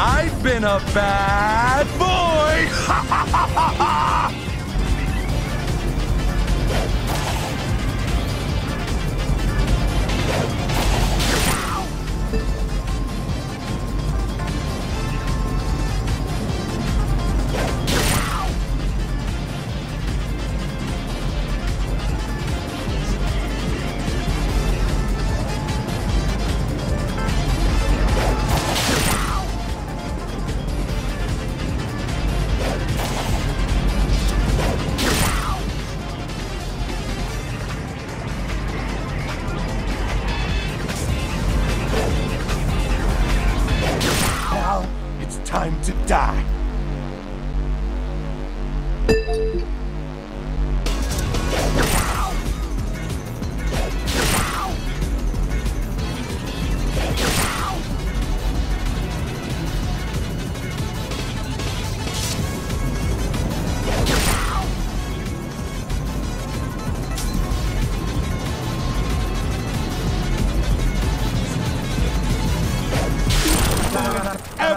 I've been a bad boy! time to die.